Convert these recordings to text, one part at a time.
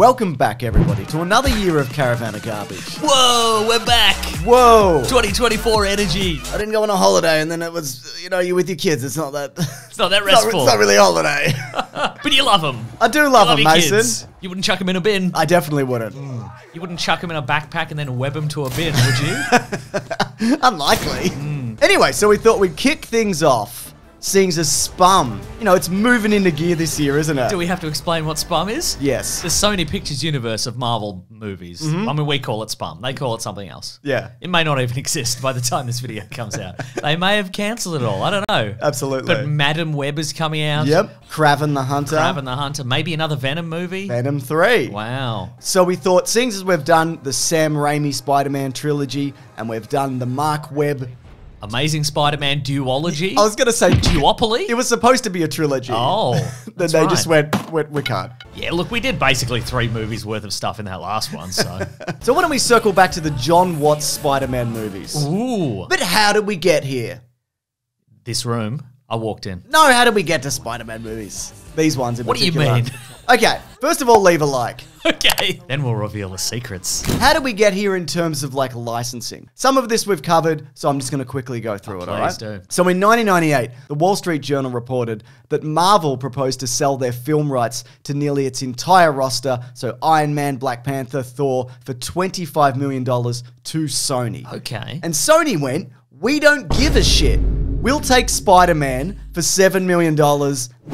Welcome back, everybody, to another year of Caravan of Garbage. Whoa, we're back. Whoa! 2024 energy. I didn't go on a holiday, and then it was, you know, you're with your kids. It's not that. It's not that It's not, restful. it's not really a holiday. but you love them. I do love, them, Mason. kids. You wouldn't chuck them in a bin. I definitely wouldn't. You wouldn't chuck them in a backpack and then web them to a bin, would you? Unlikely. Hmm. Anyway, so we thought we'd kick things off, seeing as Spum. You know, it's moving into gear this year, isn't it? Do we have to explain what Spum is? Yes. The Sony Pictures universe of Marvel movies. Mm-hmm. I mean, we call it Spum. They call it something else. Yeah. It may not even exist by the time this video comes out. they may have cancelled it all. I don't know. Absolutely. But Madame Web is coming out. Yep. Kraven the Hunter. Kraven the Hunter. Maybe another Venom movie. Venom 3. Wow. So we thought, seeing as we've done the Sam Raimi Spider-Man trilogy and we've done the Mark Webb, Amazing Spider-Man duology. I was gonna say duopoly. it was supposed to be a trilogy. Oh, then they right. just went, went, we can't. Yeah, look, we did basically three movies worth of stuff in that last one. So, So why don't we circle back to the Jon Watts Spider-Man movies? ooh, But how did we get here? this room. I walked in. No, how did we get to Spider-Man movies? These ones in What do you mean? Okay, first of all, leave a like. Okay, then we'll reveal the secrets. How did we get here in terms of like licensing? Some of this we've covered, so I'm just going to quickly go through it, oh, all right? please do. So in 1998, the Wall Street Journal reported that Marvel proposed to sell their film rights to nearly its entire roster, so Iron Man, Black Panther, Thor, for $25 million to Sony. Okay. And Sony went, we don't give a shit. We'll take Spider Man for $7 million,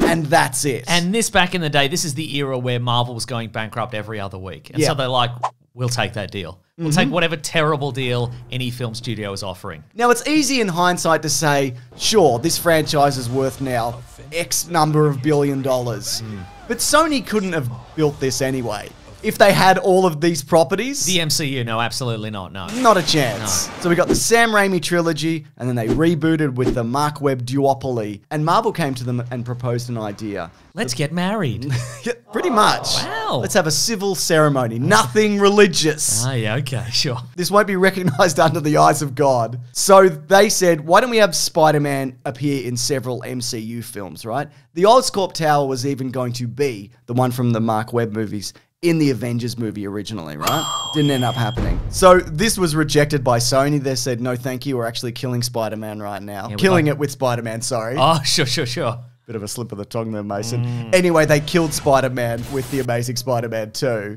and that's it. And this back in the day, this is the era where Marvel was going bankrupt every other week. And Yeah. so they're like, we'll take that deal. We'll take mhm. whatever terrible deal any film studio is offering. Now, it's easy in hindsight to say, sure, this franchise is worth now X number of billion dollars. Mm. But Sony couldn't have built this anyway. If they had all of these properties, The MCU, no, absolutely not. No. not a chance. So we got the Sam Raimi trilogy, and then they rebooted with the Mark Webb duopoly. And Marvel came to them and proposed an idea. Let's get married. Pretty much. Oh, wow. Let's have a civil ceremony, nothing religious. oh, yeah, okay, sure. This won't be recognized under the eyes of God. So they said, why don't we have Spider Man appear in several MCU films, right? The Oscorp Tower was even going to be the one from the Mark Webb movies in the Avengers movie originally, right? Didn't end up happening. So this was rejected by Sony. They said, no, thank you. We're actually killing Spider Man right now. we killing like- it with Spider Man, sorry. Oh, sure, sure, sure. Bit of a slip of the tongue there, Mason. Mm. Anyway, they killed Spider Man with The Amazing Spider Man 2.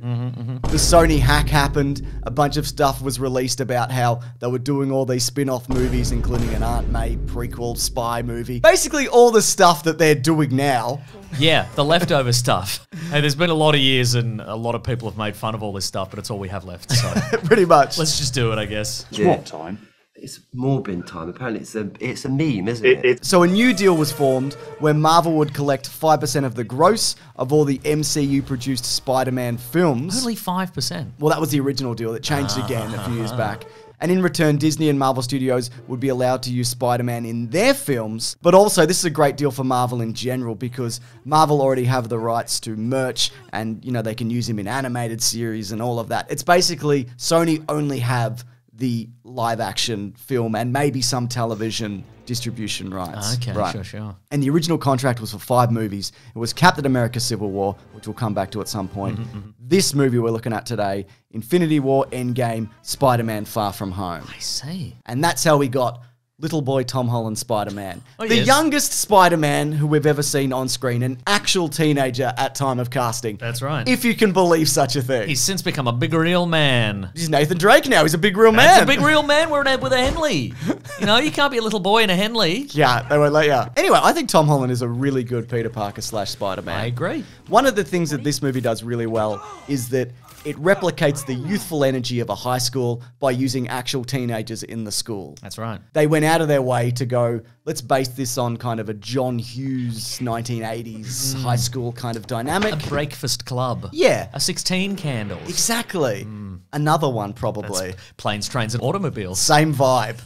The Sony hack happened. A bunch of stuff was released about how they were doing all these spin off movies, including an Aunt May prequel spy movie. Basically, all the stuff that they're doing now. Yeah, the leftover stuff. Hey, there's been a lot of years and a lot of people have made fun of all this stuff, but it's all we have left. So Pretty much. let's just do it, I guess. Yeah. time? It's Morbin time. Apparently, it's a it's a meme, isn't it? It, it's So a new deal was formed where Marvel would collect 5% of the gross of all the MCU produced Spider Man films. Only 5%. Well, that was the original deal. It changed again a few years back. And in return, Disney and Marvel Studios would be allowed to use Spider Man in their films. But also, this is a great deal for Marvel in general because Marvel already have the rights to merch and, you know, they can use him in animated series and all of that. It's basically Sony only have the live action film and maybe some television distribution rights. Okay, right. sure, sure. And the original contract was for five movies. It was Captain America Civil War, which we'll come back to at some point. Mm-hmm, This movie we're looking at today, Infinity War, Endgame, Spider Man Far From Home. I see. And that's how we got little boy Tom Holland Spider Man. Oh, the yes. youngest Spider Man who we've ever seen on screen, an actual teenager at time of casting. That's right. If you can believe such a thing. He's since become a big real man. He's Nathan Drake now. He's a big real man. That's a big real man with a, with a Henley. You know, you can't be a little boy in a Henley. Yeah, they won't let you. Anyway, I think Tom Holland is a really good Peter Parker slash Spider Man. I agree. One of the things that this movie does really well is that it replicates the youthful energy of a high school by using actual teenagers in the school. That's right. They went out of their way to go, let's base this on kind of a John Hughes 1980s mm. high school kind of dynamic. A breakfast club. Yeah. A 16 candles. Exactly. Mm. Another one, probably. Planes, trains, and automobiles. Same vibe.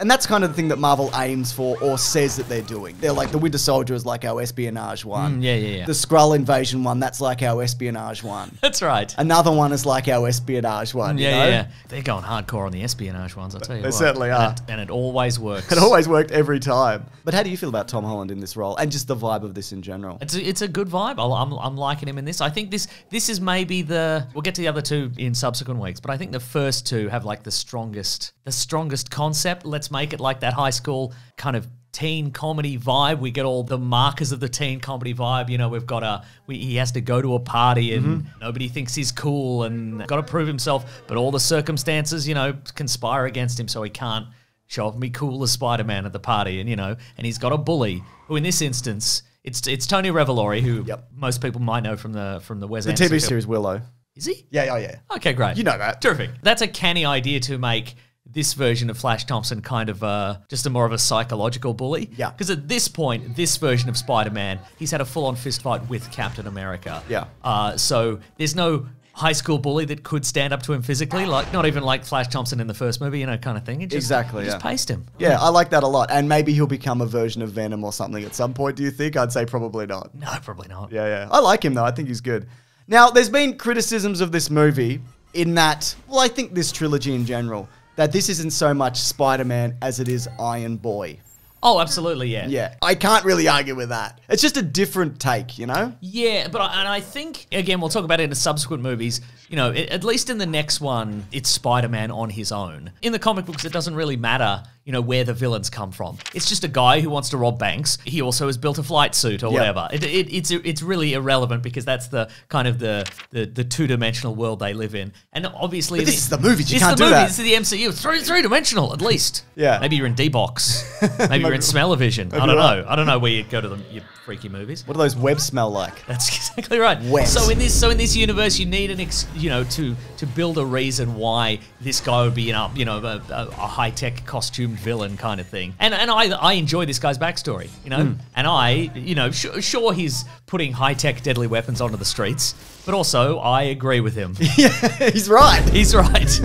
And that's kind of the thing that Marvel aims for or says that they're doing. They're like the Winter Soldier is like our espionage one. Mm, yeah, yeah, yeah. The Skrull invasion one, that's like our espionage one. That's right. Another one is like our espionage one. you yeah, know? yeah, yeah. They're going hardcore on the espionage ones, I'll tell you They what. certainly And are. it- And it always works. It always worked every time. But how do you feel about Tom Holland in this role and just the vibe of this in general? It's a, it's a good vibe. I'll, I'm, I'm liking him in this. I think this this is maybe the we'll get to the other two in subsequent weeks, but I think the first two have like the strongest the strongest concept. Let's make it like that high school kind of teen comedy vibe. We get all the markers of the teen comedy vibe. You know, we've got a we, he has to go to a party and mm-hmm. nobody thinks he's cool and got to prove himself, but all the circumstances you know conspire against him, so he can't show up and be cool as Spider Man at the party, and you know, and he's got a bully who, in this instance, it's it's Tony Revolori, who Yep. most people might know from the from the Wes The Anderson TV film. series Willow. Is he? Yeah, oh yeah. Okay, great. You know that. Terrific. That's a canny idea to make this version of Flash Thompson kind of uh, just a more of a psychological bully. Yeah. Because at this point, this version of Spider Man, he's had a full on fist fight with Captain America. Yeah. Uh, so there's no high school bully that could stand up to him physically, like not even like Flash Thompson in the first movie, you know, kind of thing. It just, Exactly, it just yeah. paced him. Yeah, I like that a lot. And maybe he'll become a version of Venom or something at some point, do you think? I'd say probably not. No, probably not. Yeah, yeah. I like him though. I think he's good. Now, there's been criticisms of this movie in that, well, I think this trilogy in general, that this isn't so much Spider Man as it is Iron Boy. Oh, absolutely, yeah. Yeah, I can't really argue with that. It's just a different take, you know? Yeah, but I, and I think again we'll talk about it in the subsequent movies. You know, i- at least in the next one, it's Spider-Man on his own. In the comic books, it doesn't really matter, you know, where the villains come from. It's just a guy who wants to rob banks. He also has built a flight suit or Yeah. whatever. It, it, it's it's really irrelevant because that's the kind of the the, the two-dimensional world they live in. And obviously, But this is the movies, you this can't the do movie, that. This is the MCU. It's three three dimensional at least. Yeah. Maybe you're in D box. Maybe you're in Smell-O-Vision. I don't know. I don't know where you go to the your freaky movies. What do those webs smell like? That's exactly right. Wet. So in this, so in this universe, you need an, ex, you know, to to build a reason why this guy would be, you know, you know, a, a, a high tech costumed villain kind of thing. And and I I enjoy this guy's backstory, you know, hmm. and I, you know, sure, sure he's putting high tech deadly weapons onto the streets, but also I agree with him. yeah, he's right. He's right.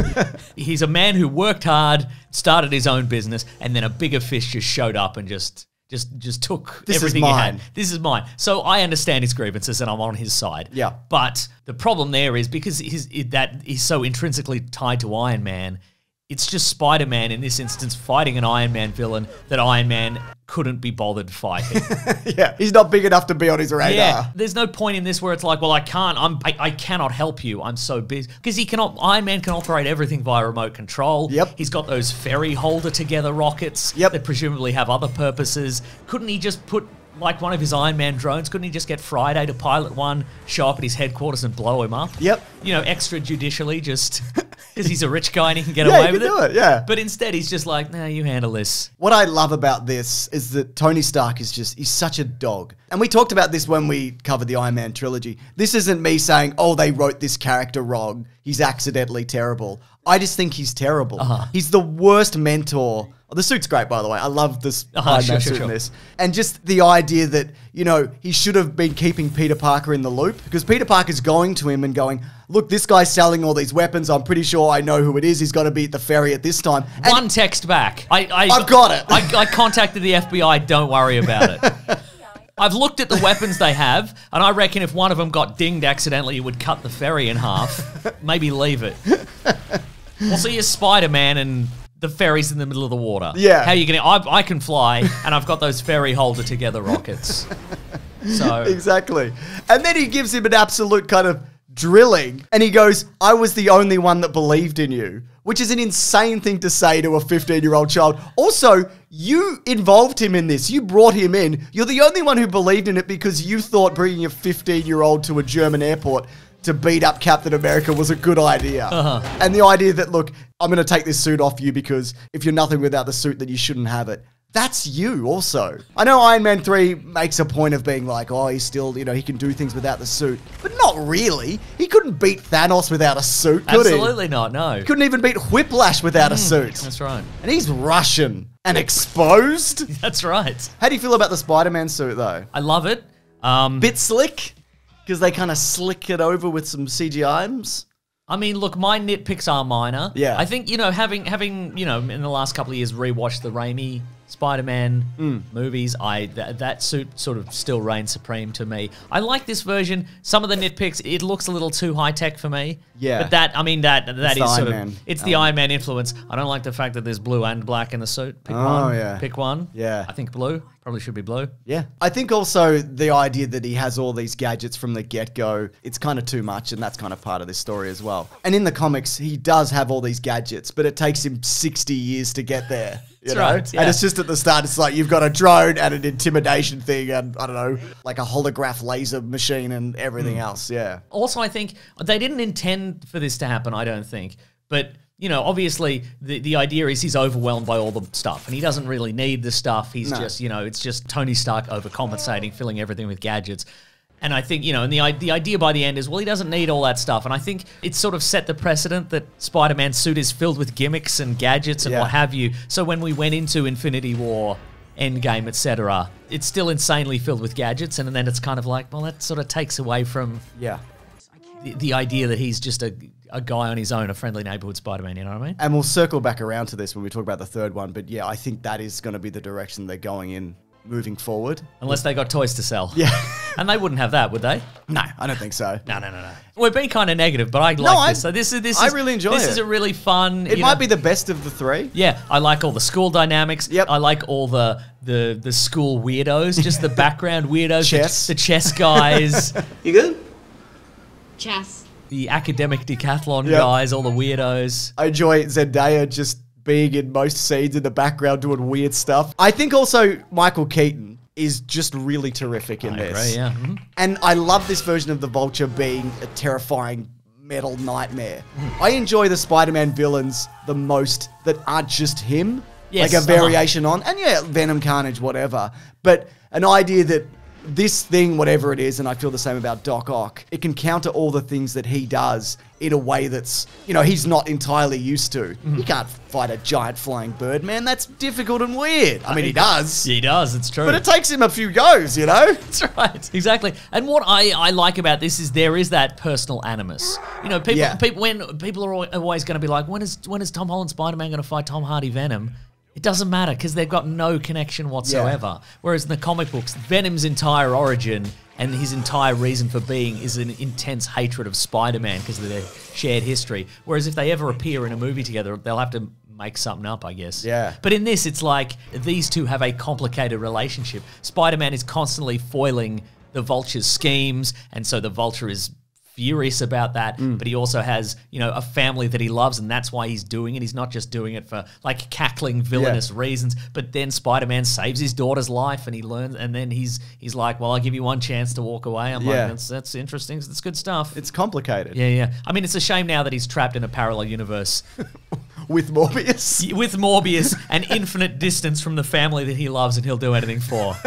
He's a man who worked hard, started his own business, and then a bigger fish just showed up and just just just took This is everything he mine. had. This is mine. So I understand his grievances and I'm on his side. Yeah. But the problem there is because it, that he's so intrinsically tied to Iron Man. It's just Spider Man in this instance fighting an Iron Man villain that Iron Man couldn't be bothered fighting. yeah, he's not big enough to be on his radar. Yeah, there's no point in this where it's like, well, I can't, I'm, I, I cannot help you. I'm so busy because he cannot. Iron Man can operate everything via remote control. Yep. He's got those ferry holder together rockets. Yep. That presumably have other purposes. Couldn't he just put like one of his Iron Man drones? Couldn't he just get Friday to pilot one, show up at his headquarters and blow him up? Yep. You know, extrajudicially, just because he's a rich guy and he can get Yeah, away he with can do it, yeah. But instead, he's just like, nah, you handle this. What I love about this is that Tony Stark is just, he's such a dog. And we talked about this when we covered the Iron Man trilogy. This isn't me saying, oh, they wrote this character wrong. He's accidentally terrible. I just think he's terrible. Uh-huh. He's the worst mentor. The suit's great, by the way. I love this Uh-huh, Iron sure, Man sure, suit in this. And just the idea that, you know, he should have been keeping Peter Parker in the loop because Peter Parker's going to him and going, look, this guy's selling all these weapons. I'm pretty sure I know who it is. He's got to be at the ferry at this time. And One text back. I, I, I've got it. I, I contacted the FBI. Don't worry about it. I've looked at the weapons they have, and I reckon if one of them got dinged accidentally, it would cut the ferry in half. Maybe leave it. Also, you're Spider Man, and the ferry's in the middle of the water. Yeah. How are you gonna? I, I can fly, and I've got those ferry holder together rockets. So Exactly. And then he gives him an absolute kind of drilling and he goes, I was the only one that believed in you, which is an insane thing to say to a 15 year old child. Also, you involved him in this. You brought him in. You're the only one who believed in it because you thought bringing a 15 year old to a German airport to beat up Captain America was a good idea. And the idea that, look, I'm going to take this suit off you because if you're nothing without the suit, then you shouldn't have it. That's you also. I know Iron Man 3 makes a point of being like, oh, he's still, you know, he can do things without the suit. But not really. He couldn't beat Thanos without a suit, could absolutely not. No. he? Couldn't even beat Whiplash without a suit. That's right. And he's Russian and exposed. That's right. How do you feel about the Spider Man suit, though? I love it. Um, Bit slick? Because they kind of slick it over with some CGI's. I mean, look, my nitpicks are minor. Yeah. I think you know, having having you know, in the last couple of years, rewatched the Raimi Spider-Man Hmm. movies. I th- that suit sort of still reigns supreme to me. I like this version. Some of the nitpicks, it looks a little too high tech for me. Yeah. But that, I mean, that that is the sort of it's the Iron Man influence. I don't like the fact that there's blue and black in the suit. Pick Oh, one. yeah. Pick one. Yeah. I think blue probably should be blue. Yeah. I think also the idea that he has all these gadgets from the get go, it's kind of too much, and that's kind of part of this story as well. And in the comics, he does have all these gadgets, but it takes him 60 years to get there. You know? right, yeah. And it's just at the start, it's like you've got a drone and an intimidation thing, and I don't know, like a holograph laser machine and everything hmm. else. Yeah. Also, I think they didn't intend for this to happen. I don't think, but you know, obviously, the the idea is he's overwhelmed by all the stuff, and he doesn't really need the stuff. He's No. just, you know, it's just Tony Stark overcompensating, filling everything with gadgets. And I think, you know, and the, the idea by the end is, well, he doesn't need all that stuff. And I think it's sort of set the precedent that Spider Man's suit is filled with gimmicks and gadgets and Yeah. what have you. So when we went into Infinity War, Endgame, etc., it's still insanely filled with gadgets. And then it's kind of like, well, that sort of takes away from Yeah. The, the idea that he's just a, a guy on his own, a friendly neighborhood Spider-Man. You know what I mean? And we'll circle back around to this when we talk about the third one, but yeah, I think that is going to be the direction they're going in moving forward. Unless they got toys to sell. Yeah. And they wouldn't have that, would they? no, I don't think so. No, no, no, no. We're being kind of negative, but I like I- this. So this is this. I is, really enjoy This is a really fun. It might know- be the best of the three. Yeah, I like all the school dynamics. Yep. I like all the the the school weirdos, just the background weirdos, the- the, chess guys, You good? Chess. the academic decathlon Yep. guys, all the weirdos. I enjoy Zendaya just being in most scenes in the background doing weird stuff. I think also Michael Keaton is just really terrific in I this. agree, yeah. Mhm. And I love this version of the Vulture being a terrifying metal nightmare. Mm-hmm. I enjoy the Spider-Man villains the most that aren't just him. Yes, like a uh-huh. variation on, and yeah, Venom, Carnage, whatever. But an idea that this thing, whatever it is, and I feel the same about Doc Ock, it can counter all the things that he does in a way that's, you know, he's not entirely used to. Mm-hmm. He can't fight a giant flying bird, man. That's difficult and weird. I mean, he does. He does. It's true. But it takes him a few goes, you know? That's right, exactly. And what I, I like about this is there is that personal animus. You know, people Yeah. people when people are always going to be like, when is when is Tom Holland Spider Man going to fight Tom Hardy Venom? It doesn't matter because they've got no connection whatsoever. Whereas in the comic books, Venom's entire origin and his entire reason for being is an intense hatred of Spider Man because of their shared history. Whereas if they ever appear in a movie together, they'll have to make something up, I guess. Yeah. But in this, it's like these two have a complicated relationship. Spider Man is constantly foiling the Vulture's schemes, and so the Vulture is furious about that. Mm. But he also has, you know, a family that he loves, and that's why he's doing it. He's not just doing it for like cackling villainous reasons. But then Spider Man saves his daughter's life, and he learns, and then he's he's like, "Well, I'll give you one chance to walk away." I'm Yeah. like, "That's that's interesting. That's good stuff." It's complicated. yeah, yeah. I mean, it's a shame now that he's trapped in a parallel universe With Morbius. with Morbius and infinite distance from the family that he loves and he'll do anything for.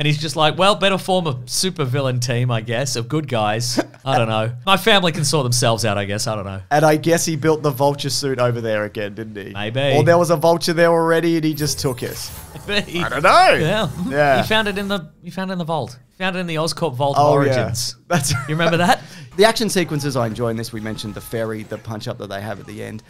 and he's just like, well, better form a supervillain team, I guess, of good guys. I don't know. My family can sort themselves out, I guess. I don't know. And I guess he built the vulture suit over there again, didn't he? Maybe. Or there was a vulture there already and he just took it. I don't know. Yeah. Yeah. He found it in the he found it in the vault. He found it in the Oscorp Vault Oh, Origins. yeah. That's You remember that? The action sequences I enjoy in this, we mentioned the ferry, the punch up that they have at the end.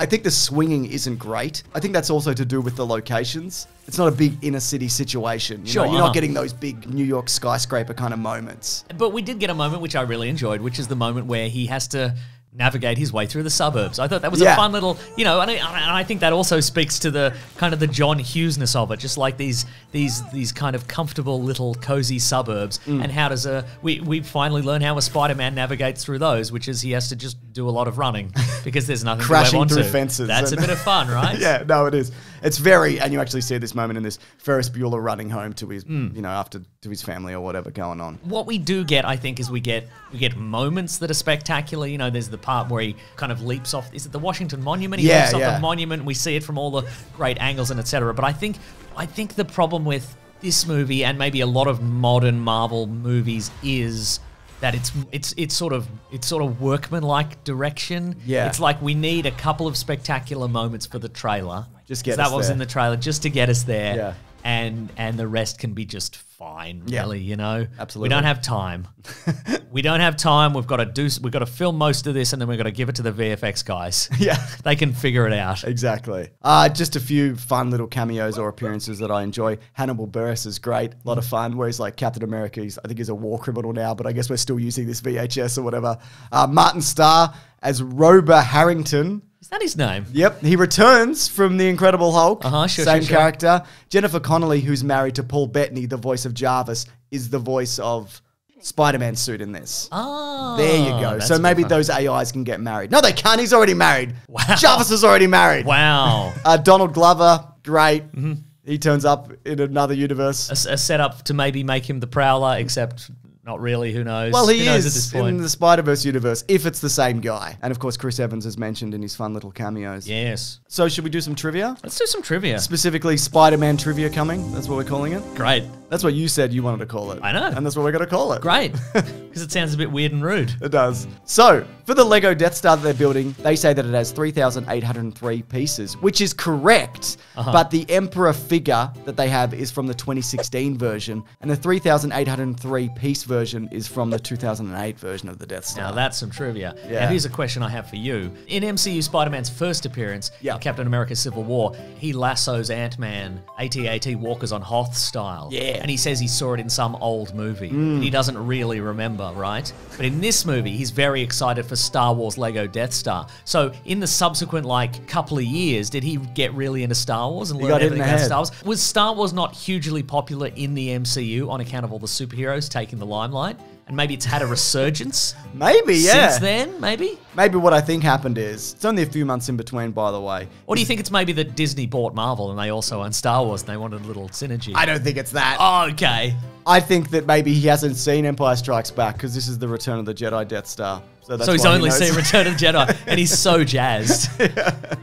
I think the swinging isn't great. I think that's also to do with the locations. It's not a big inner city situation. You Sure, know, you're uh-huh. not getting those big New York skyscraper kind of moments. But we did get a moment which I really enjoyed, which is the moment where he has to navigate his way through the suburbs. I thought that was Yeah. a fun little, you know, and I, and I think that also speaks to the kind of the John Hughesness of it, just like these these these kind of comfortable little cozy suburbs. Mm. And how does a we we finally learn how a Spider-Man navigates through those, which is he has to just do a lot of running because there's nothing Crashing to through onto. fences That's a bit of fun, right? yeah, no, it is. It's very, and you actually see this moment in this Ferris Bueller running home to his, Hmm. you know, after to his family or whatever going on. what we do get, I think, is we get we get moments that are spectacular. You know, there's the part where he kind of leaps off. Is it the Washington Monument? He Yeah, leaps off yeah. the monument. We see it from all the great angles and etc. But I think I think the problem with this movie and maybe a lot of modern Marvel movies is that it's it's it's sort of it's sort of workman-like direction. Yeah. it's like we need a couple of spectacular moments for the trailer. Just get that was there. in the trailer just to get us there. Yeah. and and the rest can be just fine. Yeah. Really, you know. Absolutely. We don't have time. we don't have time. We've got to do. We've got to film most of this, and then we've got to give it to the VFX guys. Yeah. they can figure it out. Exactly. Uh, just a few fun little cameos or appearances that I enjoy. Hannibal Buress is great, a lot of fun. Where he's like Captain America, he's, I think he's a war criminal now, but I guess we're still using this VHS or whatever. Uh, Martin Starr as Roger Harrington. Is that his name? Yep, he returns from the Incredible Hulk. Uh-huh, sure, Same sure, sure. character. Jennifer Connelly, who's married to Paul Bettany, the voice of Jarvis, is the voice of Spider-Man suit in this. Oh, There you go. So maybe those AIs can get married. No, they can't. He's already married. Wow. Jarvis is already married. Wow. Uh, Donald Glover, great. Mm-hmm. He turns up in another universe. a, a setup to maybe make him the Prowler, except not really. Who knows? Well, he knows is in the Spider Verse universe, if it's the same guy. And of course, Chris Evans is mentioned in his fun little cameos. yes. So, should we do some trivia? Let's do some trivia. Specifically, Spider Man trivia coming. That's what we're calling it. Great. That's what you said you wanted to call it. I know. And that's what we're going to call it. Great. Because it sounds a bit weird and rude. It does. So, for the Lego Death Star that they're building, they say that it has 3,803 pieces, which is correct. Uh-huh. But the Emperor figure that they have is from the 2016 version, and the 3,803 piece version is from the 2008 version of the Death Star. Now that's some trivia. Yeah. Now here's a question I have for you. In MCU Spider-Man's first appearance Yeah. in Captain America Civil War, he lassos Ant-Man, AT-AT walkers on Hoth style. Yeah. Mm. And he says he saw it in some old movie. And he doesn't really remember, right? But in this movie, he's very excited for Star Wars Lego Death Star. So in the subsequent like couple of years, did he get really into Star Wars and learn everything about. Star Wars? Was Star Wars not hugely popular in the MCU on account of all the superheroes taking the limelight? Light and maybe it's had a resurgence Maybe, yeah. since then, maybe? Maybe what I think happened is it's only a few months in between, by the way. Or do you think it's maybe that Disney bought Marvel and they also own Star Wars and they wanted a little synergy? I don't think it's that. Oh, okay. I think that maybe he hasn't seen Empire Strikes Back because this is the Return of the Jedi Death Star. So, that's so he's why he only seen Return of the Jedi and he's so jazzed.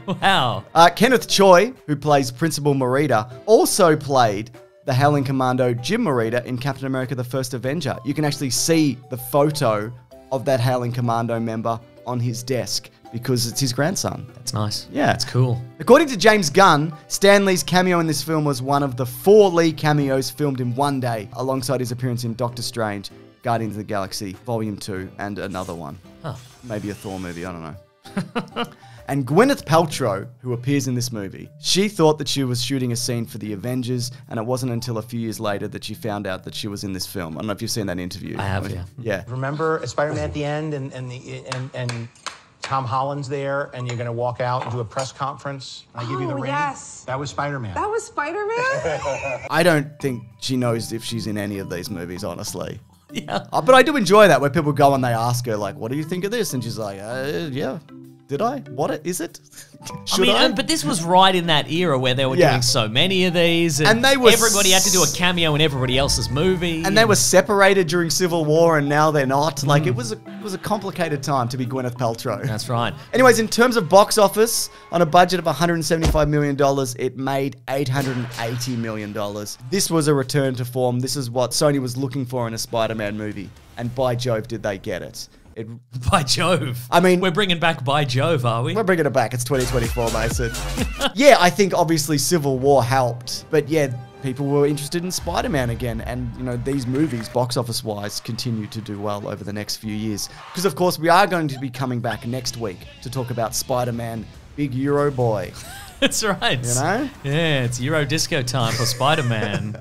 Wow. Uh, Kenneth Choi, who plays Principal Morita, also played the Howling Commando Jim Morita in Captain America the First Avenger. You can actually see the photo of that Howling Commando member on his desk because it's his grandson. That's nice. Yeah. That's cool. According to James Gunn, Stan Lee's cameo in this film was one of the four Lee cameos filmed in one day, alongside his appearance in Doctor Strange, Guardians of the Galaxy, Volume 2, and another one. Huh. Maybe a Thor movie, I don't know. and Gwyneth Paltrow, who appears in this movie, she thought that she was shooting a scene for the Avengers, and it wasn't until a few years later that she found out that she was in this film. I don't know if you've seen that interview. I have, yeah. Yeah. Remember Spider-Man at the end, and and the and and Tom Holland's there, and you're gonna walk out and do a press conference. And I give you the Oh, ring. yes. That was Spider-Man. That was Spider Man? I don't think she knows if she's in any of these movies, honestly. Yeah. Uh, but I do enjoy that where people go and they ask her, like, what do you think of this? And she's like, uh, yeah. Did I? What it- is it? I mean, I? but this was right in that era where they were Yeah. doing so many of these, and, And they were everybody had to do a cameo in everybody else's movie. and they were separated during Civil War, and now they're not. Like Mm. it was, a, it was a complicated time to be Gwyneth Paltrow. That's right. Anyways, in terms of box office, on a budget of 175 million dollars, it made 880 million dollars. This was a return to form. This is what Sony was looking for in a Spider-Man movie, and by Jove, did they get it! It By Jove. I mean- we're bringing back By Jove, are we? We're bringing it back. It's 2024, Mason. yeah, I think obviously Civil War helped, but yeah, people were interested in Spider-Man again, and you know these movies, box office-wise, continue to do well over the next few years. Because of course we are going to be coming back next week to talk about Spider-Man, Big Euro Boy. That's right. You know? Yeah, it's Euro disco time for Spider Man.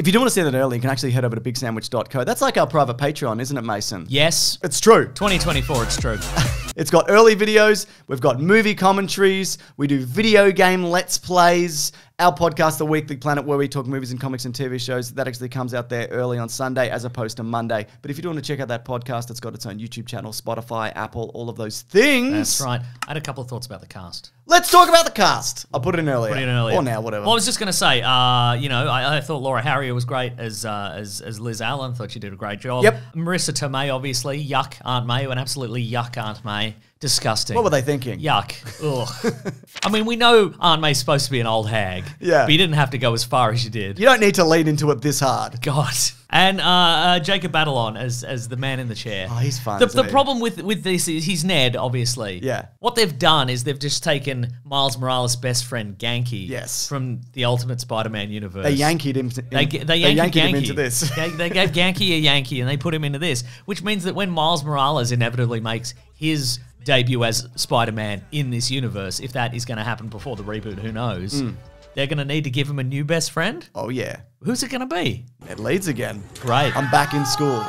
If you do want to see that early, you can actually head over to bigsandwich.co. That's like our private Patreon, isn't it, Mason? yes. It's true. 2024, it's true. It's got early videos, we've got movie commentaries, we do video game let's plays, our podcast, The Weekly Planet, where we talk movies and comics and TV shows. That actually comes out there early on Sunday as opposed to Monday. But if you do want to check out that podcast, it's got its own YouTube channel, Spotify, Apple, all of those things. That's right. I had a couple of thoughts about the cast. Let's talk about the cast. I'll put it in earlier. Put it in earlier. Or now, whatever. Well, I was just going to say, uh, you know, I, I thought Laura Harrier was great as, uh, as as Liz Allan. Thought she did a great job. Yep. Marisa Tomei, obviously, yuck Aunt May, an absolutely yuck Aunt May. Disgusting. What were they thinking? Yuck. Ugh. I mean, we know Aunt May's supposed to be an old hag. Yeah. But you didn't have to go as far as you did. You don't need to lead into it this hard. God. And uh, uh, Jacob Batalon as as the man in the chair. Oh, he's fun, The, the he? problem with with this is he's Ned, obviously. Yeah. What they've done is they've just taken Miles Morales' best friend Ganke. Yes. From the Ultimate Spider-Man universe. They yankied him. They, g- they yanked him into this. they, they gave Yankee a Yankee and they put him into this, which means that when Miles Morales inevitably makes his debut as Spider-Man in this universe, if that is going to happen before the reboot, who knows? Hmm. They're going to need to give him a new best friend. oh yeah, Who's it going to be? it leads again. Great. I'm back in school.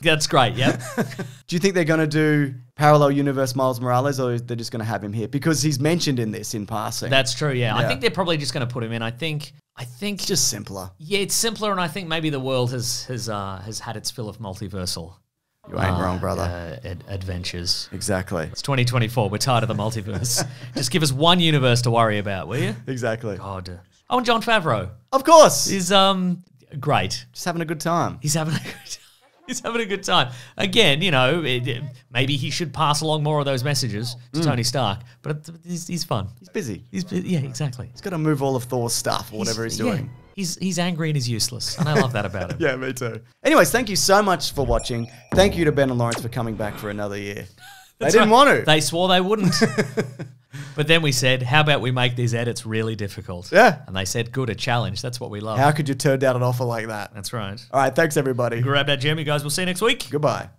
That's great. Yep. Do you think they're going to do parallel universe Miles Morales, or they're just going to have him here because he's mentioned in this in passing? That's true. Yeah. I think they're probably just going to put him in. I think. I think. It's just simpler. yeah, it's simpler, and I think maybe the world has has uh, has had its fill of multiversal. You ain't wrong, brother. Uh, ad- adventures. exactly. It's 2024. We're tired of the multiverse. Just give us one universe to worry about, will you? Exactly. God. Oh, and Jon Favreau Of course. is um great. just having a good time. He's having a good He's having a good time. Again, you know, it, it- maybe he should pass along more of those messages to Tony Stark, but he's, he's fun. He's busy. He's yeah, exactly. He's got to move all of Thor's stuff or whatever he's, yeah, doing. He's he's angry and he's useless, and I love that about him. Yeah, me too. Anyways, thank you so much for watching. Thank you to Ben and Laurence for coming back for another year. They didn't want to. They swore they wouldn't. but then we said, how about we make these edits really difficult? Yeah. And they said, good, a challenge. That's what we love. How could you turn down an offer like that? That's right. All right, thanks everybody. Grab that gem, you guys. We'll see you next week. Goodbye.